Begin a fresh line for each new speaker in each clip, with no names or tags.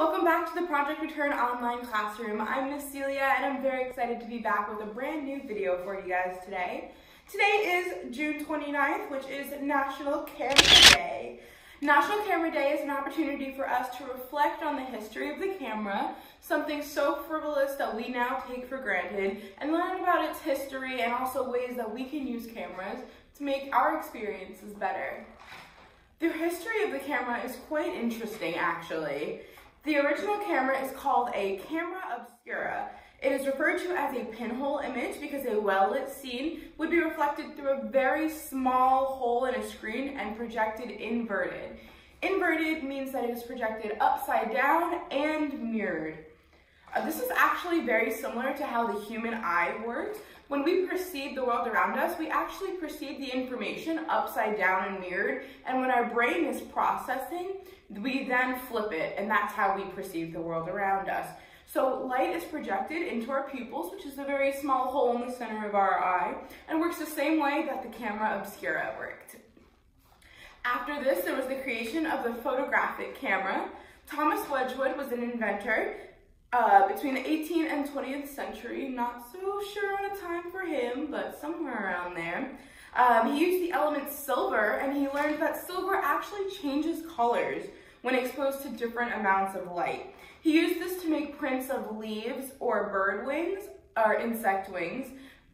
Welcome back to the Project Return Online Classroom. I'm Miss Celia and I'm very excited to be back with a brand new video for you guys today. Today is June 29th, which is National Camera Day. National Camera Day is an opportunity for us to reflect on the history of the camera, something so frivolous that we now take for granted, and learn about its history and also ways that we can use cameras to make our experiences better. The history of the camera is quite interesting, actually. The original camera is called a camera obscura. It is referred to as a pinhole image because a well-lit scene would be reflected through a very small hole in a screen and projected inverted. Inverted means that it is projected upside down and mirrored. Uh, this is actually very similar to how the human eye works. When we perceive the world around us, we actually perceive the information upside down and mirrored, and when our brain is processing, we then flip it, and that's how we perceive the world around us. So light is projected into our pupils, which is a very small hole in the center of our eye, and works the same way that the camera obscura worked. After this, there was the creation of the photographic camera. Thomas Wedgwood was an inventor uh, between the 18th and 20th century. Not so sure on a time for him, but somewhere around there. Um, he used the element silver, and he learned that silver actually changes colors when exposed to different amounts of light. He used this to make prints of leaves or bird wings, or insect wings,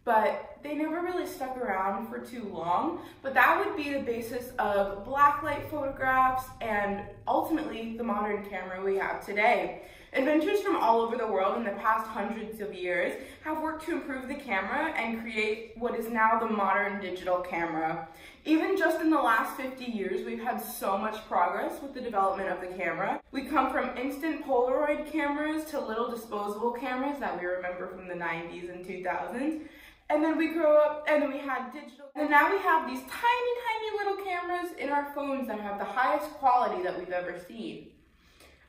but they never really stuck around for too long. But that would be the basis of blacklight photographs and ultimately the modern camera we have today. Inventors from all over the world in the past hundreds of years have worked to improve the camera and create what is now the modern digital camera. Even just in the last 50 years, we've had so much progress with the development of the camera. We come from instant Polaroid cameras to little disposable cameras that we remember from the 90s and 2000s. And then we grow up and then we had digital. And now we have these tiny, tiny little cameras in our phones that have the highest quality that we've ever seen.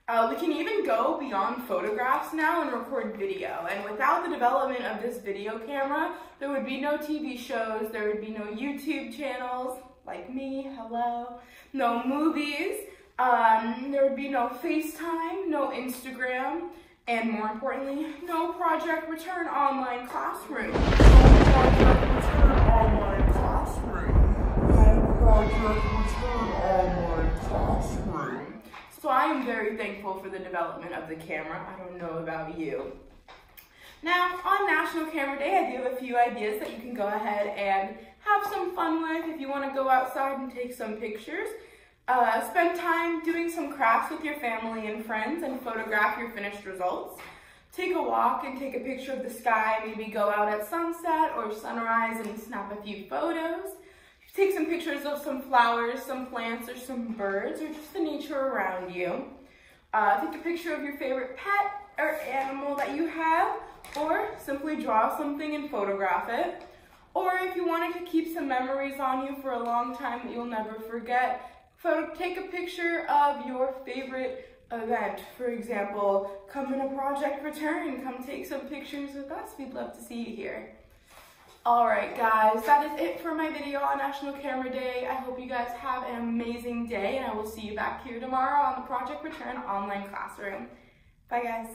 Uh, we can even go beyond photographs now and record video. And without the development of this video camera, there would be no TV shows, there would be no YouTube channels, like me, hello, no movies, um, there would be no FaceTime, no Instagram, and more importantly, no Project Return online classroom. No Project Return online classroom. No Project Return online classroom. So I am very thankful for the development of the camera. I don't know about you. Now, on National Camera Day, I do have a few ideas that you can go ahead and have some fun with if you want to go outside and take some pictures. Uh, spend time doing some crafts with your family and friends and photograph your finished results. Take a walk and take a picture of the sky, maybe go out at sunset or sunrise and snap a few photos. Take some pictures of some flowers, some plants, or some birds, or just the nature around you. Uh, take a picture of your favorite pet or animal that you have, or simply draw something and photograph it. Or if you wanted to keep some memories on you for a long time that you'll never forget, photo take a picture of your favorite event. For example, come in a project return, come take some pictures with us. We'd love to see you here. Alright guys, that is it for my video on National Camera Day. I hope you guys have an amazing day and I will see you back here tomorrow on the Project Return online classroom. Bye guys.